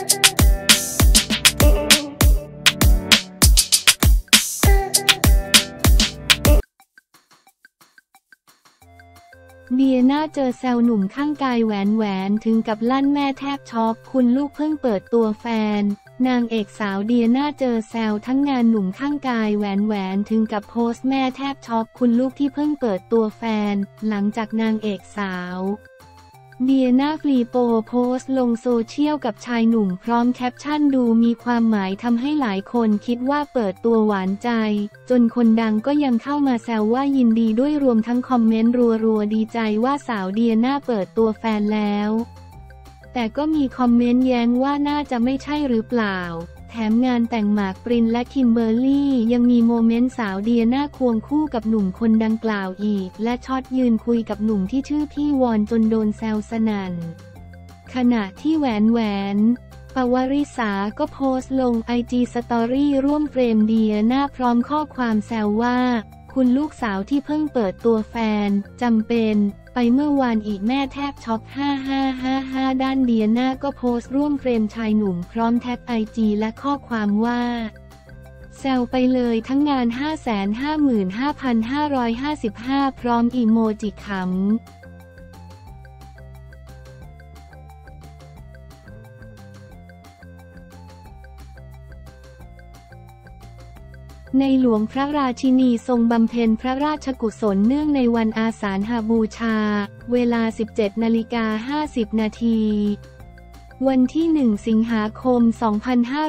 เดียน่าเจอแซวหนุ่มข้างกายแหวนแหวนถึงกับลั่นแม่แทบช็อกคุณลูกเพิ่งเปิดตัวแฟน นางเอกสาวเดียน่าเจอแซวทั้งงานหนุ่มข้างกายแหวนแหวนถึงกับโพสต์แม่แทบช็อกคุณลูกที่เพิ่งเปิดตัวแฟน หลังจากนางเอกสาว เดียร์น่าฟลีโปโพสต์ลงโซเชียลกับชายหนุ่มพร้อมแคปชั่นดูมีความหมายทำให้หลายคนคิดว่าเปิดตัวหวานใจ จนคนดังก็ยังเข้ามาแซวว่ายินดีด้วยรวมทั้ง comment รัวๆ ดีใจว่าสาวเดียร์น่าเปิดตัวแฟนแล้ว แต่ก็มี comment แย้งว่าน่าจะไม่ใช่หรือเปล่า แถมงานแต่งหมากปริญและคิมเบอร์รี่ ยังมี moment สาวเดียร์น่าควงคู่กับหนุ่มคนดังกล่าวอีก และช็อตยืนคุยกับหนุ่มที่ชื่อพี่วอนจนโดนแซวสนั่น ขณะที่แหวนแหวนปวริสาก็โพสต์ลง IG story ร่วม frame เดียร์น่าพร้อมข้อความแซวว่า คุณลูกสาวที่เพิ่งเปิดตัวแฟน จำเป็น ไปเมื่อวานอีกแม่แทบช็อก 5555 ด้านเดียร์น่าก็โพสต์ร่วม frame ชายหนุ่มพร้อม tag IG และข้อความว่าแซวไปเลยทั้งงาน 555,555 พร้อมอีโมจิขำ ในหลวงพระราชินีทรงบำเพ็ญพระราชกุศลเนื่องในวันอาสาฬหาบูชา เวลา 17 นาฬิกา 50 นาทีวันที่ 1 สิงหาคม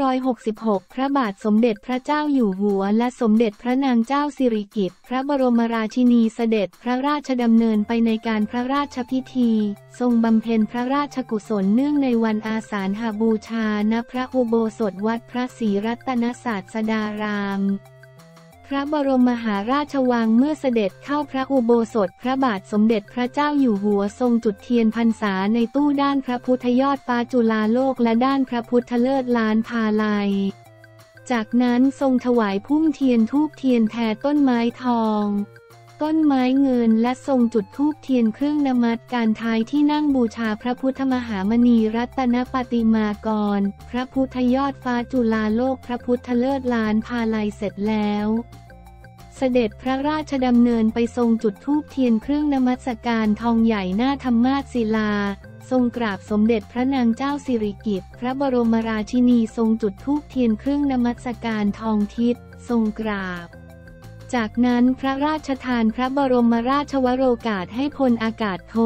2566 พระบาทสมเด็จพระเจ้าอยู่หัว และสมเด็จพระนางเจ้าสิริกิติ์ พระบรมราชินีเสด็จพระราชดำเนินไปในการพระราชพิธี ทรงบำเพ็ญพระราชกุศลเนื่องในวันอาสาฬหาบูชา ณ พระอุโบสถวัดพระศรีรัตนศาสดาราม พระบรมมหาราชวังเมื่อเสด็จเข้าพระอุโบสถพระบาทสมเด็จพระเจ้าอยู่หัวทรงจุดเทียนพรรษาในตู้ด้านพระพุทธยอดฟ้าจุฬาโลกและด้านพระพุทธเลิศหล้านภาลัย จากนั้นทรงถวายพุ่มเทียนธูปเทียนแทนต้นไม้ทอง ต้นไม้เงินและทรงจุดธูปเทียนเครื่องนมัสการท้ายที่นั่งบูชาพระพุทธมหามณีรัตนปฏิมากร พระพุทธยอดฟ้าจุฬาโลกพระพุทธเลิศลานพาลัยเสร็จแล้วเสด็จพระราชดำเนินไปทรงจุดธูปเทียนเครื่องนมัสการทองใหญ่หน้าธรรมาศิลา ทรงกราบสมเด็จพระนางเจ้าสิริกิติ์พระบรมราชินีทรงจุดธูปเทียนเครื่องนมัสการทองทิศทรงกราบ จากนั้นพระราชทานพระบรมราชวโรกาสให้พลอากาศโท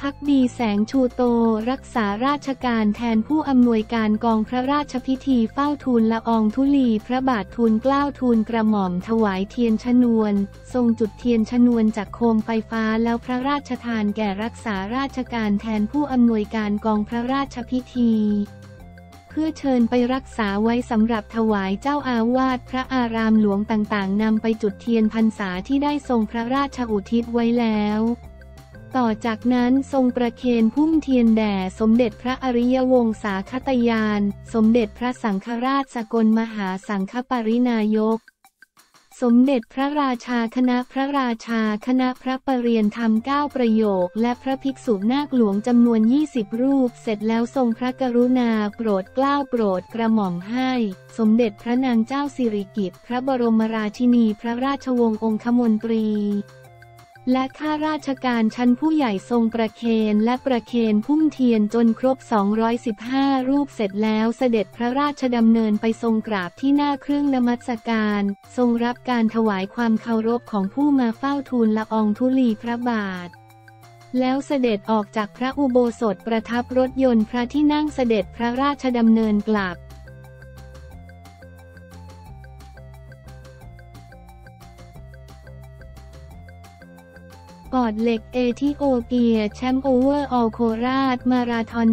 พักดีแสงชูโตรักษาราชการแทนผู้อำนวยการกองพระราชพิธีเฝ้าทูลละอองธุลี พระบาททูลเกล้าทูลกระหม่อมถวายเทียนชนวน ทรงจุดเทียนชนวนจากโคมไฟฟ้าแล้วพระราชทานแก่รักษาราชการแทนผู้อำนวยการกองพระราชพิธี เพื่อเชิญไปรักษาไว้สำหรับถวายเจ้าอาวาสพระอารามหลวงต่างๆนำไปจุดเทียนพรรษาที่ได้ทรงพระราชอุทิศไว้แล้วต่อจากนั้นทรงประเคนพุ่มเทียนแด่สมเด็จพระอริยวงศาคตยาน สมเด็จพระสังฆราชสกลมหาสังฆปรินายก สมเด็จพระราชาคณะพระราชาคณะพระปรริยนธรรมเก้าประโยค และพระภิกษุนาคหลวงจำนวน 20 รูป เสร็จแล้วทรงพระกรุณาโปรดเกล้าโปรดกระหม่อมให้ สมเด็จพระนางเจ้าสิริกิติ์พระบรมราชินีพระราชวงศ์องคมนตรี และข้าราชการชั้นผู้ใหญ่ทรงประเคนและประเคนพุ่มเทียนจนครบ 215 รูปเสร็จแล้วเสด็จพระราชดำเนินไปทรงกราบที่หน้าเครื่องนมัสการ ทรงรับการถวายความเคารพของผู้มาเฝ้าทูลละอองธุลีพระบาท แล้วเสด็จออกจากพระอุโบสถประทับรถยนต์พระที่นั่งเสด็จพระราชดำเนินกลับ ปอดเหล็กเอธิโอเปียแชมป์ overall โคราชมาราธอน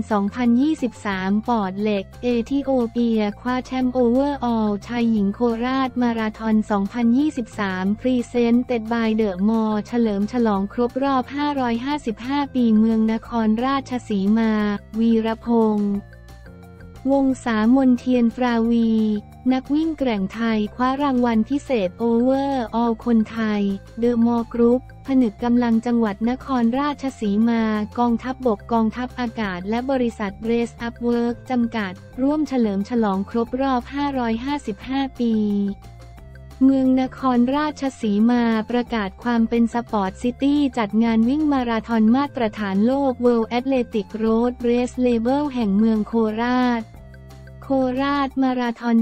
2023 ปอดเหล็กเอธิโอเปียคว้าแชมป์ overall ชายหญิงโคราชมาราธอน 2023 presented by เดอะมอลล์เฉลิมฉลองครบรอบ 555 ปีเมืองนครราชสีมา วีรพงษ์วงสามนเทียนฟราวี นักวิ่งแกร่งไทยคว้ารางวัลพิเศษ overall คนไทย เดอะมอลล์ กรุ๊ปผนึกกำลังจังหวัดนครราชสีมา กองทัพบกกองทัพอากาศ และบริษัทเรซอัพเวิร์คจำกัด ร่วมเฉลิมฉลองครบรอบ 555 ปี เมืองนครราชสีมาประกาศความเป็น sport city จัดงานวิ่งมาราธอนมาตรฐานโลก World Athletic Road Race Label แห่งเมืองโคราช โคราชมาราธอน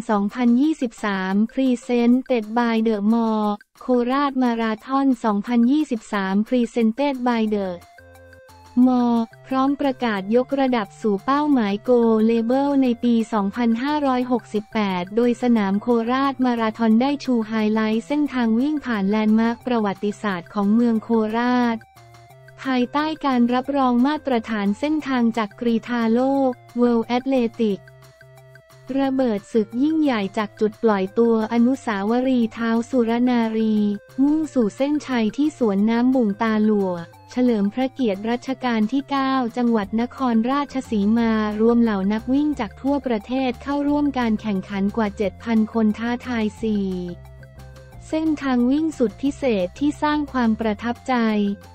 2023 presented by เดอะมอลล์โคราชมาราธอน 2023 presented by เดอะมอลล์พร้อมประกาศยกระดับสู่เป้าหมาย Gold Label ในปี 2568 โดยสนามโคราชมาราธอนได้ชูไฮไลท์เส้นทางวิ่งผ่าน landmark ประวัติศาสตร์ของเมืองโคราช ภายใต้การรับรองมาตรฐานเส้นทางจากกรีธาโลก World Athletic ระเบิดศึกยิ่งใหญ่จากจุดปล่อยตัวอนุสาวรีย์เท้าสุรนารี มุ่งสู่เส้นชัยที่สวนน้ำบุงตาหลัว เฉลิมพระเกียรติรัชกาลที่ 9 จังหวัดนครราชสีมารวมเหล่านักวิ่งจากทั่วประเทศเข้าร่วมการแข่งขันกว่า 7,000 คนท้าทาย4 เส้นทางวิ่งสุดพิเศษที่สร้างความประทับใจ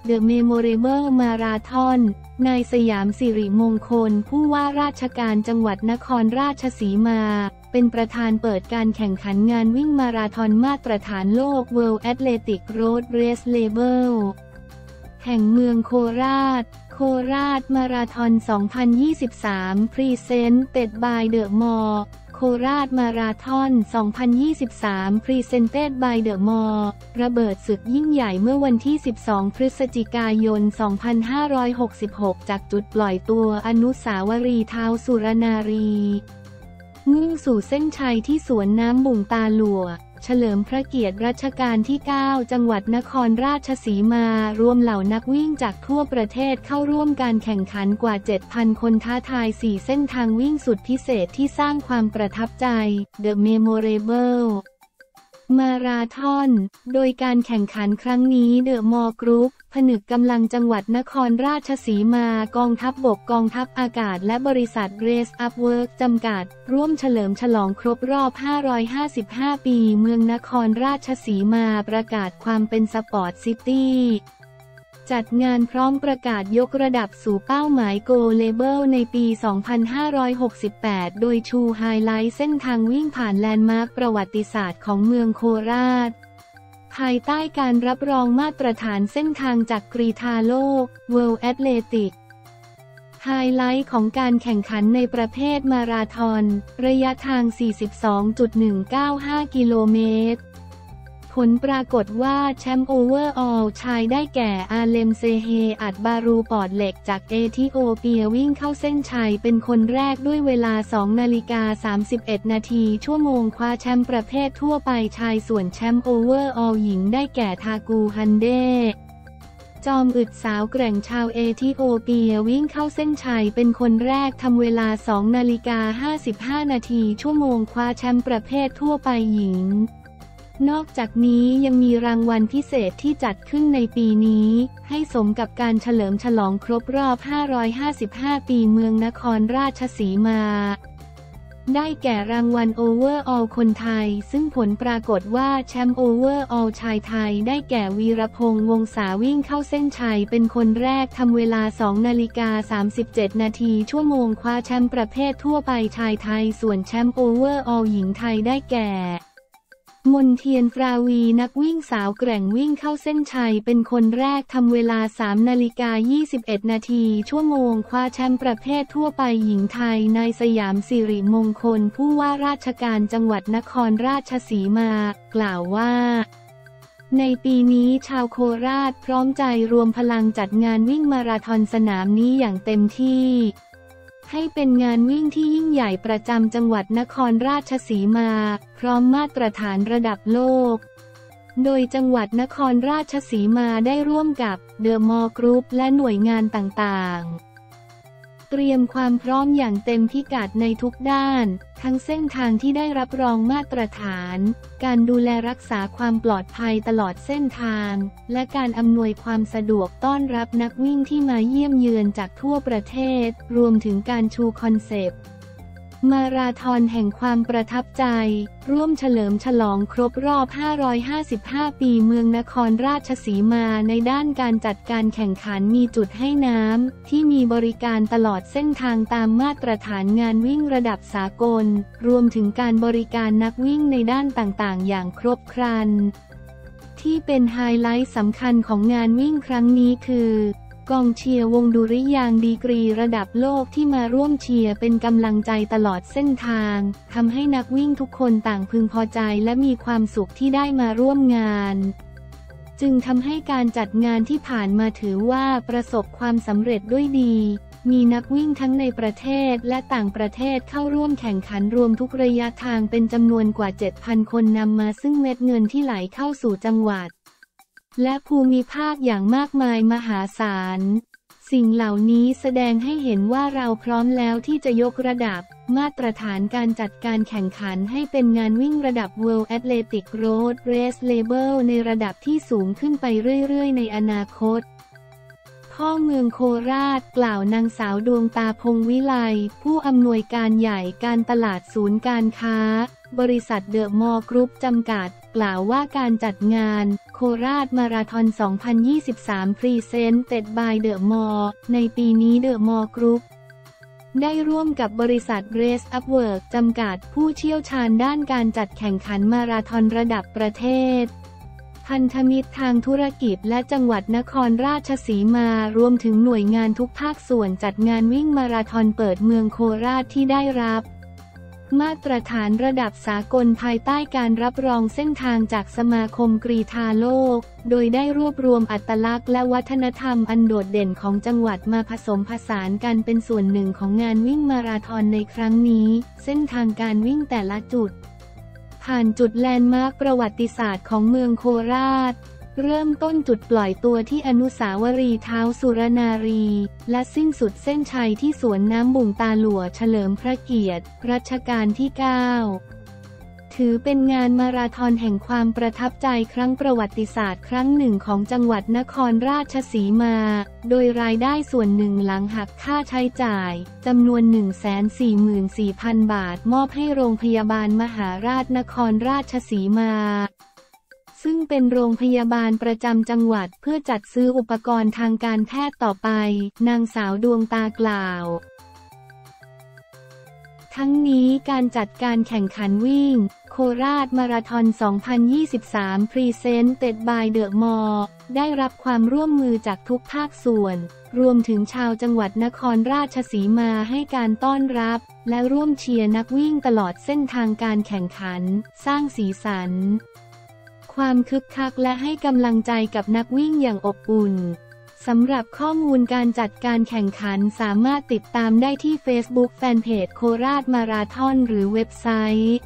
The Memorable Marathon นายสยามสิริมงคล ผู้ว่าราชการจังหวัดนครราชสีมา เป็นประธานเปิดการแข่งขันงานวิ่งมาราธอนมาตรฐานโลก World Athletic Road Race Label แห่งเมืองโคราช โคราชมาราธอน 2023 presented by เดอะมอลล์ โคราชมาราธอน 2023 presented by เดอะมอลล์ระเบิดศึกยิ่งใหญ่เมื่อวันที่ 12 พฤศจิกายน 2566 จากจุดปล่อยตัวอนุสาวรีย์เท้าสุรนารีมุ่งสู่เส้นชัยที่สวนน้ำบุงตาหลวง เฉลิมพระเกียรติรัชกาลที่ 9 จังหวัดนครราชสีมา รวมเหล่านักวิ่งจากทั่วประเทศเข้าร่วมการแข่งขันกว่า 7,000 คนท้าทาย 4 เส้นทางวิ่งสุดพิเศษที่สร้างความประทับใจ The Memorable Marathon โดยการแข่งขันครั้งนี้เดอะมอลล์ กรุ๊ปผนึกกำลังจังหวัดนครราชสีมากองทัพบกกองทัพอากาศและบริษัทเรซอัพเวิร์คจำกัด ร่วมเฉลิมฉลองครบรอบ 555 ปี เมืองนครราชสีมาประกาศความเป็น sport city จัดงานพร้อมประกาศยกระดับสู่เป้าหมาย Gold Label ในปี 2568 โดยชูไฮไลท์เส้นทางวิ่งผ่าน landmark ประวัติศาสตร์ของเมืองโคราช ภายใต้การรับรองมาตรฐานเส้นทางจากกรีธาโลก World Athletic highlight ของการแข่งขันในประเภทมาราธอน ระยะทาง 42.195 กิโลเมตร ปรากฏว่าแชมป์ overall ชายได้แก่อาเลมเซเฮอัดบารูปอดเหล็กจากเอธิโอเปียวิ่งเข้าเส้นชัยเป็นคนแรกด้วยเวลา 2 นาฬิกา 31 นาทีชั่วโมงคว้าแชมป์ประเภททั่วไปชายส่วนแชมป์ overall หญิงได้แก่ทากูฮันเดจอมอึดสาวแกร่งชาวเอธิโอเปียวิ่งเข้าเส้นชัยเป็นคนแรกทำเวลา 2 นาฬิกา 55 นาทีชั่วโมงคว้าแชมป์ประเภททั่วไปหญิง นอกจากนี้ยังมีรางวัลพิเศษที่จัดขึ้นในปีนี้ ให้สมกับการเฉลิมฉลองครบรอบ 555 ปีเมืองนครราชสีมา ได้แก่รางวัล overall คนไทย ซึ่งผลปรากฏว่าแชมป์ overall ชายไทย ได้แก่วีรพงษ์วงศาวิ่งเข้าเส้นชัยเป็นคนแรกทำเวลา 2 นาฬิกา 37 นาทีชั่วโมงคว้าแชมป์ประเภททั่วไปชายไทย ส่วนแชมป์ overall หญิงไทยได้แก่ มนเทียนฟราวีนักวิ่งสาวแกร่งวิ่งเข้าเส้นชัยเป็นคนแรกทำเวลา 3 นาฬิกา 21 นาที ชั่วโมง คว้าแชมป์ประเภททั่วไปหญิงไทยในสยามสิริมงคล ผู้ว่าราชการจังหวัดนครราชสีมา กล่าวว่าในปีนี้ชาวโคราชพร้อมใจรวมพลังจัดงานวิ่งมาราธอนสนามนี้อย่างเต็มที่ ให้เป็นงานวิ่งที่ยิ่งใหญ่ประจำจังหวัดนครราชสีมา พร้อมมาตรฐานระดับโลก โดยจังหวัดนครราชสีมาได้ร่วมกับเดอะมอลล์กรุ๊ปและหน่วยงานต่างๆ เตรียมความพร้อมอย่างเต็มพิกัดในทุกด้าน ทั้งเส้นทางที่ได้รับรองมาตรฐาน การดูแลรักษาความปลอดภัยตลอดเส้นทาง และการอำนวยความสะดวกต้อนรับนักวิ่งที่มาเยี่ยมเยือนจากทั่วประเทศ รวมถึงการชู concept มาราธอนแห่งความประทับใจ ร่วมเฉลิมฉลองครบรอบ 555 ปีเมืองนครราชสีมาในด้านการจัดการแข่งขันมีจุดให้น้ำ ที่มีบริการตลอดเส้นทางตามมาตรฐานงานวิ่งระดับสากล รวมถึงการบริการนักวิ่งในด้านต่างๆ อย่างครบครันที่เป็นไฮไลท์สำคัญของงานวิ่งครั้งนี้คือ กองเชียร์วงดุริยางดีกรีระดับโลกที่มาร่วมเชียร์เป็นกำลังใจตลอดเส้นทางทำให้นักวิ่งทุกคนต่างพึงพอใจและมีความสุขที่ได้มาร่วมงาน จึงทำให้การจัดงานที่ผ่านมาถือว่าประสบความสำเร็จด้วยดี มีนักวิ่งทั้งในประเทศและต่างประเทศเข้าร่วมแข่งขันรวมทุกระยะทางเป็นจำนวนกว่า 7,000 คนนำมาซึ่งเม็ดเงินที่ไหลเข้าสู่จังหวัด และภูมิภาคอย่างมากมายมหาศาล สิ่งเหล่านี้แสดงให้เห็นว่าเราพร้อมแล้วที่จะยกระดับ มาตรฐานการจัดการแข่งขันให้เป็นงานวิ่งระดับ World Athletic Road Race Label ในระดับที่สูงขึ้นไปเรื่อย ๆ ในอนาคตพ่อเมืองโคราชกล่าวนางสาวดวงตาพงวิไล ผู้อำนวยการใหญ่การตลาดศูนย์การค้า บริษัทเดอะมอลล์กรุ๊ปจำกัด กล่าวว่าการจัดงาน โคราชมาราธอน 2023 presented by เดอะมอลล์ในปีนี้เดอะมอลล์กรุ๊ปได้ร่วมกับบริษัท Race Up Work จำกัดผู้เชี่ยวชาญด้านการจัดแข่งขันมาราธอนระดับประเทศ พันธมิตรทางธุรกิจและจังหวัดนครราชสีมารวมถึงหน่วยงานทุกภาคส่วนจัดงานวิ่งมาราธอนเปิดเมืองโคราชที่ได้รับ มาตรฐานระดับสากลภายใต้การรับรองเส้นทางจากสมาคมกรีฑาโลก โดยได้รวบรวมอัตลักษณ์และวัฒนธรรมอันโดดเด่นของจังหวัดมาผสมผสานกันเป็นส่วนหนึ่งของงานวิ่งมาราธอนในครั้งนี้ เส้นทางการวิ่งแต่ละจุด ผ่านจุดแลนด์มาร์คประวัติศาสตร์ของเมืองโคราช เริ่มต้นจุดปล่อยตัวที่อนุสาวรีย์เท้าสุรนารี และสิ้นสุดเส้นชัยที่สวนน้ำบุงตาหลัวเฉลิมพระเกียรติ รัชกาลที่ 9 ถือเป็นงานมาราธอนแห่งความประทับใจครั้งประวัติศาสตร์ครั้งหนึ่งของจังหวัดนครราชสีมา โดยรายได้ส่วนหนึ่งหลังหักค่าใช้จ่ายจำนวน 144,000 บาท มอบให้โรงพยาบาลมหาราชนครราชสีมา ซึ่งเป็นโรงพยาบาลประจำจังหวัดเพื่อจัดซื้ออุปกรณ์ทางการแพทย์ต่อไป นางสาวดวงตากล่าวทั้งนี้การจัดการแข่งขันวิ่ง โคราชมาราธอน 2023 presented by เดอะมอลล์ได้รับความร่วมมือจากทุกภาคส่วน รวมถึงชาวจังหวัดนครราชสีมาให้การต้อนรับ และร่วมเชียร์นักวิ่งตลอดเส้นทางการแข่งขัน สร้างสีสัน ความคึกคักและให้กำลังใจกับนักวิ่งอย่างอบอุ่นสำหรับข้อมูลการจัดการแข่งขันสามารถติดตามได้ที่ Facebook fanpage โคราชมาราธอนหรือเว็บไซต์ต์